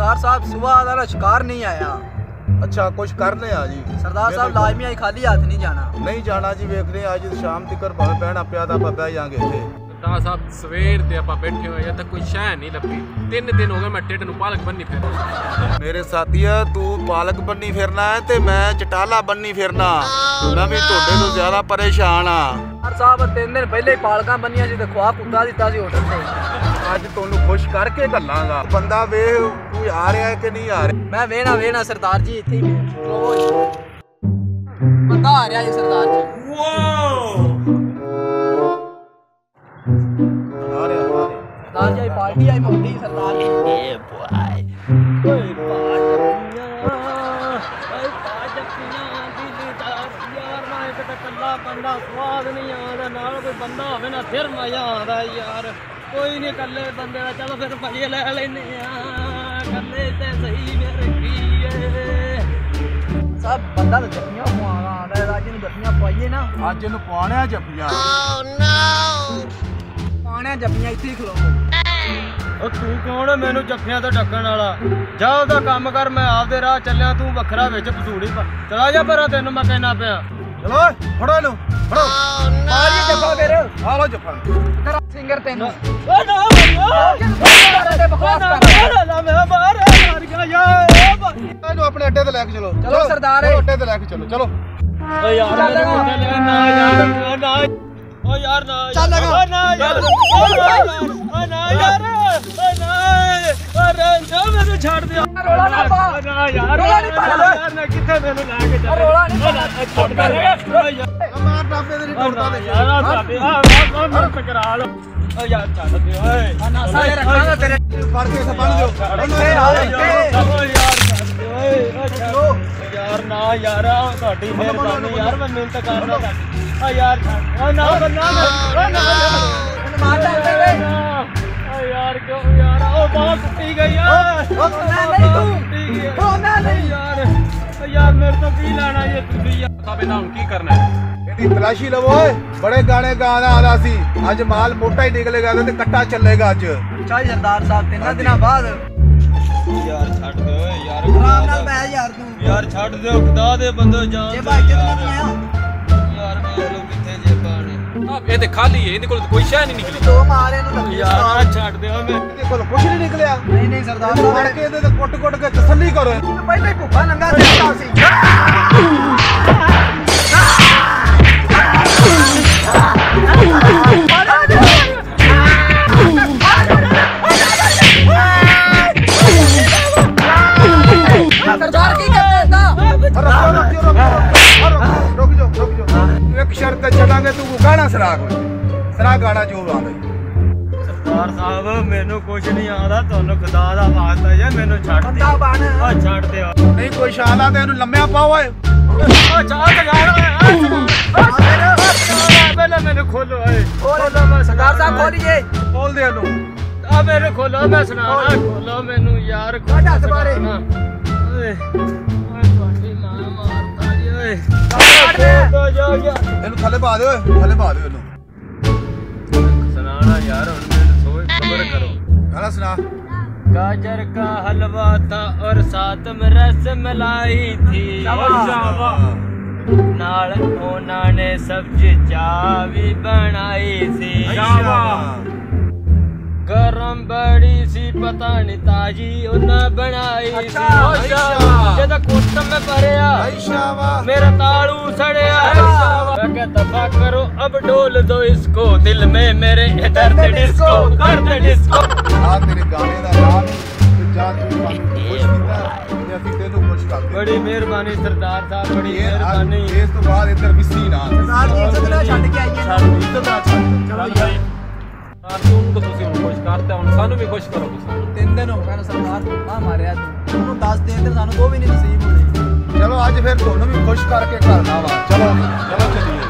ਸਰਦਾਰ ਸਾਹਿਬ ਸਵੇਰ ਦਾ ਨਾ ਸ਼ਿਕਾਰ ਨਹੀਂ ਆਇਆ। ਅੱਛਾ ਕੁਝ ਕਰ ਲਿਆ ਜੀ। ਸਰਦਾਰ ਸਾਹਿਬ ਮੇਰੇ- ਲਾਜ਼ਮੀ ਆਈ ਖਾਲੀ ਹੱਥ ਨਹੀਂ ਜਾਣਾ। ਨਹੀਂ ਜਾਣਾ ਜੀ ਵੇਖਦੇ ਹਾਂ ਅੱਜ ਸ਼ਾਮ ਤੱਕ ਭਾਵੇਂ ਬਹਿਣਾ ਪਿਆ ਤਾਂ ਆਪਾਂ ਬਹਿ ਜਾਾਂਗੇ ਇੱਥੇ। ਸਰਦਾਰ ਸਾਹਿਬ ਸਵੇਰ ਤੇ ਆਪਾਂ ਬੈਠੇ ਹੋਏ ਆ ਤਾਂ ਕੋਈ ਸ਼ੈ ਨਹੀਂ ਲੱਭੀ। ਤਿੰਨ ਦਿਨ ਹੋ ਗਏ ਮੈਂ ਢਿੱਡ ਨੂੰ ਪਾਲਕ ਬੰਨੀ ਫਿਰ ਮੇਰੇ ਸਾਥੀਆ ਤੂੰ ਪਾਲਕ ਬੰਨੀ ਫਿਰਨਾ ਹੈ ਤੇ ਮੈਂ ਚਟਾਲਾ ਬੰਨੀ ਫਿਰਨਾ। ਮੈਂ ਵੀ ਤੁਹਾਡੇ ਤੋਂ ਜ਼ਿਆਦਾ ਪਰੇਸ਼ਾਨ ਆ ਸਰਦਾਰ ਸਾਹਿਬ ਤਿੰਨ ਦਿਨ ਪਹਿਲੇ ਹੀ ਪਾਲਕਾਂ ਬੰਨੀਆਂ ਸੀ ਤੇ ਖਵਾ ਕੁੱਤਾ ਦਿੱਤਾ ਸੀ ਹੋਟਲ ਤੇ। ਅੱਜ ਤੁਹਾਨੂੰ ਖੁਸ਼ ਕਰਕੇ ਘੱਲਾਂਗਾ ਬੰਦਾ ਵੇਖ ਕੋਈ ਆ ਰਿਹਾ ਕਿ ਨਹੀਂ ਆ ਰਿਹਾ? ਮੈਂ ਵੇਣਾ ਵੇਣਾ ਸਰਦਾਰ ਜੀ ਇੱਥੇ। ਬੰਦਾ ਆ ਰਿਹਾ ਜੀ ਸਰਦਾਰ ਜੀ। ਆ ਰਿਹਾ ਆ ਰਿਹਾ। ਸਰਦਾਰ ਜੀ ਪਾਰਟੀ ਆਈ ਮੋਟੀ ਸਰਦਾਰ ਜੀ। ਏ ਬੁਆਈ ਬੰਦਾ ਸਵਾਦ ਨਹੀਂ ਆਉਂਦਾ ਨਾਲ ਕੋਈ ਬੰਦਾ ਹੋਵੇ ਨਾ ਫਿਰ ਮਜ਼ਾ ਆਉਂਦਾ ਯਾਰ। ਕੋਈ ਨਹੀਂ ਇਕੱਲੇ ਬੰਦੇ ਦਾ ਚਲੋ ਫਿਰ ਭਜੇ ਲੈ ਲੈਨੇ ਆ। ਇਕੱਲੇ ਤੇ ਸਹੀ ਮੇਰੇ ਕੀ ਏ? ਸਭ ਬੰਦਾ ਤਾਂ ਜੱਫੀਆਂ ਪਵਾਉਣਾ ਆਉਂਦਾ ਰਾਜ ਨੂੰ ਜੱਫੀਆਂ ਪਵਾਈਏ ਨਾ। ਅੱਜ ਇਹਨੂੰ ਪਾਉਣਿਆ ਜੱਫੀਆਂ। ਪਾਣਿਆ ਜੱਫੀਆਂ ਇੱਥੇ ਹੀ ਖਲੋਵੋ ਉਹ ਤੂੰ ਕੌਣ ਹੈ ਮੈਨੂੰ ਜੱਫਿਆਂ ਤੋਂ ਢੱਕਣ ਵਾਲਾ? ਜਾ ਉਹਦਾ ਕੰਮ ਕਰ ਮੈਂ ਆਪਦੇ ਰਾਹ ਚੱਲਿਆ ਤੂੰ ਵੱਖਰਾ ਵਿੱਚ ਪਸੂੜੀ ਪਾ। ਚਲਾ ਜਾ ਪਰਾਂ ਤੈਨੂੰ ਮੈਂ ਕਹਿਣਾ ਪਿਆ। ਚਲੋ ਓਏ, ਫੜੋ ਇਹਨੂੰ ਫੜੋ। ਮਾਰੀ ਜੱਫਾ ਫਿਰ ਆ ਲਓ ਜੱਫਾ। ਤੇਰਾ ਸਿੰਗਰ ਤੈਨੂੰ। ਓ ਨਾ ਤੇ ਬਕਵਾਸ ਕਰ ਨਾ ਮੈਂ ਮਾਰ ਮਾਰ ਗਿਆ ਯਾਰ ਇਹਨੂੰ ਆਪਣੇ ਅੱਡੇ ਤੇ ਲੈ ਕੇ ਚਲੋ। ਚਲੋ ਸਰਦਾਰ। ਚਲੋ ਅੱਡੇ ਤੇ ਲੈ ਕੇ ਚਲੋ ਚਲੋ। ਓ ਯਾਰ ਮੈਨੂੰ ਕਿੱਥੇ ਲੈ ਨਾ ਯਾਰ ਓ ਨਾ। ਓ ਯਾਰ ਨਾ ਚੱਲ ਲਗਾ। ਓ ਨਾ ਯਾਰ ਓ ਨਾ ਯਾਰ ਓ ਨਾ ਯਾਰ ਓ ਨਾ ਅਰੇ ਛੱਡ ਦਿਓ ਰੌਲਾ ਨਾ ਪਾ। ਨਾ ਯਾਰ ਰੌਲਾ ਨਹੀਂ। ਯਾਰ ਨਾ ਕਿੱਥੇ ਮੈਨੂੰ ਲੈ ਕੇ ਚੱਲ ਰੌਲਾ ਨਹੀਂ ਪਾਉਣਾ। ਛੱਡ ਕਰ ਮਾਰ ਟਾਪੇ ਦੇ ਟੁੱਟਦਾ ਤੇ ਯਾਰ ਆ ਸਾਡੇ ਆ ਆ ਮੇਰਾ ਟਕਰਾ ਲੋ ਓ ਯਾਰ ਛੱਡ ਦਿਓ ਓਏ ਨਾ ਸਾਰੇ ਰੱਖਾਂਗਾ ਤੇਰੇ ਫੜ ਕੇ ਇੱਥੇ ਬੰਨ ਦਿਓ ਇੱਥੇ ਆ, ਇੱਥੇ। ਓ ਯਾਰ ਛੱਡ ਦਿਓ ਓਏ ਯਾਰ ਨਾ ਯਾਰ ਆ ਤੁਹਾਡੀ ਮਿਹਰਬਾਨੀ ਯਾਰ ਮੈਂ ਮਿਹਨਤ ਤੁਹਾਡੀ ਓ ਯਾਰ ਛੱਡ ਓ ਨਾ ਓ ਨਾ ਮੈਨੂੰ ਮਾਰ ਆ ਨਾ ਨਹੀਂ ਤੂੰ। ਟੁੱਟੀ ਗਈ ਆ। ਹੋਣਾ ਨਹੀਂ। ਯਾਰ ਓ ਯਾਰ ਮੇਰੇ ਤੋਂ ਕੀ ਲੈਣਾ ਇਹ ਤੁਸੀਂ ਯਾਰ? ਸਾਹਿਬ ਇਹਦਾ ਹੁਣ ਕੀ ਕਰਨਾ ਹੈ? ਇਹਦੀ ਤਲਾਸ਼ੀ ਲਵੋ ਓਏ। ਬੜੇ ਗਾਣੇ ਗਾਣਾ ਆਦਾ ਸੀ। ਅੱਜ ਮਾਲ ਮੋਟਾ ਹੀ ਨਿਕਲੇਗਾ ਤੇ ਕੱਟਾ ਚੱਲੇਗਾ ਅੱਜ। ਚਾਹੀ ਸਰਦਾਰ ਸਾਹਿਬ ਤਿੰਨਾਂ ਦਿਨਾਂ ਬਾਅਦ। ਯਾਰ ਛੱਡ ਦਿਓ ਓਏ ਯਾਰ ਆਰਾਮ ਨਾਲ ਬਹਿ ਯਾਰ ਤੂੰ। ਯਾਰ ਛੱਡ ਦਿਓ ਖੁਦਾ ਦੇ ਬੰਦੋ ਜਾਨ ਜੇ ਭਾਈ ਯਾਰ। ਨਹੀਂ ਆਇਆ ਇਹ ਤੇ ਖਾਲੀ ਹੈ ਇਹਦੇ ਕੋਲ ਤਾਂ ਕੋਈ ਸ਼ੈ ਨਹੀਂ ਨਿਕਲੀ। ਦੋ ਮਾਰ ਇਹਨੂੰ ਲੱਗੀ ਯਾਰ ਛੱਡ ਦਿਓ ਮੈਂ। ਇਹਦੇ ਕੋਲ ਕੁਝ ਨਹੀਂ ਨਿਕਲਿਆ। ਨਹੀਂ ਨਹੀਂ ਸਰਦਾਰ ਫੜ ਸਾਹਿਬ। ਕੇ ਇਹਦੇ ਤੇ ਕੁੱਟ-ਕੁੱਟ ਕੇ ਤਸੱਲੀ ਕਰੋ। ਪਹਿਲਾਂ ਹੀ ਭੁੱਖਾ ਨੰਗਾ ਦਿੱਤਾ ਸੀ। ਸਰਦਾਰ ਕੀ ਕਰਦੇ ਦਾ ਰੁਕ ਜਾਓ। ਰੁਕ ਜਾਓ ਰੁਕ ਜਾਓ। ਇੱਕ ਸ਼ਰਤ ਤੇ ਚੱਲਾਂਗੇ ਤੂੰ ਗਾਣਾ ਸੁਣਾ ਕੋਈ। ਸੁਣਾ ਗਾਣਾ ਜੋ ਆਉਂਦਾ ਸਰਦਾਰ ਸਾਹਿਬ ਮੈਨੂੰ ਕੁਝ ਨਹੀਂ ਆਉਂਦਾ ਤੁਹਾਨੂੰ ਖੁਦਾ ਦਾ ਵਾਸਤਾ ਜੇ ਮੈਨੂੰ ਛੱਡ ਬੰਦਾ ਦਿਓ ਬਣ। ਆ ਛੱਡ ਦਿਓ। ਨਹੀਂ ਕੋਈ ਆ ਤੇ ਇਹਨੂੰ ਲੰਮਿਆ ਪਾਓ ਓਏ। ਆ ਚਾਹ ਲਗਾ ਪਹਿਲਾਂ ਮੈਨੂੰ ਖੋਲੋ ਓਏ। ਖੋਲੋ ਮੈਂ ਸਰਦਾਰ ਸਾਹਿਬ ਖੋਲੀਏ। ਬੋਲ ਦੇ ਇਹਨੂੰ। ਆ ਮੇਰੇ ਖੋਲੋ ਮੈਂ ਸੁਣਾਣਾ ਖੋਲੋ ਮੈਨੂੰ ਯਾਰ ਬਾਹਰੇ। ਸੁਣਾਉਣਾ। ਓਏ। ਓਏ ਕੱਢ ਦੇ। ਖੋਲੋ ਜਾ ਜਾ ਇਹਨੂੰ ਥੱਲੇ ਪਾ ਦਿਓ ਓਏ ਥੱਲੇ ਪਾ ਦਿਓ ਇਹਨੂੰ ਸੁਣਾਣਾ ਯਾਰ ਹੁਣ ਮੈਨੂੰ ਸੋਚ ਖਬਰ ਕਰੋ ਗਾਣਾ ਸੁਣਾ गाजर का हलवा था और साथ में रस मलाई थी ਨਾਲ ਉਹਨਾਂ ਨੇ ਸਬਜ਼ੀ ਚਾਹ ਵੀ ਬਣਾਈ ਸੀ ਸ਼ਾਮ ਬੜੀ ਸੀ ਪਤਾ ਨਹੀਂ ਤਾਜੀ ਉਹਨਾਂ ਬਣਾਈ ਜਦੋਂ ਕੋਟਮ ਮੈਂ ਭਰਿਆ ਮੇਰਾ ਤਾਲੂ ਸੜਿਆ। ਮੈਂ ਤਫਾ ਕਰੋ ਅਬ ਡੋਲ ਦੋ ਇਸਕੋ। ਦਿਲ ਮੇ ਮੇਰੇ ਇਧਰ ਤੇ ਡਿਸਕੋ ਕਰ ਦੇ ਡਿਸਕੋ ਆ ਤੇਰੇ ਗਾਣੇ ਦਾ ਨਾਮ ਜਾ ਤੂੰ ਖੁਸ਼ ਬੜੀ ਮਿਹਰਬਾਨੀ ਸਰਦਾਰ ਸਾਹਿਬ ਬੜੀ ਮਿਹਰਬਾਨੀ। ਇਸ ਤੋਂ ਬਾਅਦ ਇੱਧਰ ਵੀ ਸੀ ਸਰਦਾਰ ਜੀ ਇੱਜ਼ਤ ਛੱਡ ਕੇ ਆਈਏ ਸਾਡੀ ਇੱਜ਼ਤ ਨਾਲ ਛੱਡ ਚਲੋ ਯਾਰ ਕਾਰਟੂਨ ਤੋਂ ਤੁਸੀਂ ਹੁਣ ਸਾਨੂੰ ਵੀ ਖੁਸ਼ ਕਰੋ ਤੁਸੀਂ। ਤਿੰਨ ਦਿਨ ਹੋ ਗਏ ਨੇ ਸਰਦਾਰ ਭੁੱਖਾ ਮਾਰਿਆ ਤੂੰ ਉਹਨੂੰ 10 ਦਿਨ ਤੇ ਸਾਨੂੰ ਦੋ ਵੀ ਨਹੀਂ ਨਸੀਬ ਹੋਣੇ ਚਲੋ ਅੱਜ ਫਿਰ ਤੁਹਾਨੂੰ ਵੀ ਖੁਸ਼ ਕਰਕੇ ਘਰ ਨਾ ਵਾ ਚਲੋ ਚਲੋ ਚੱਲੀਏ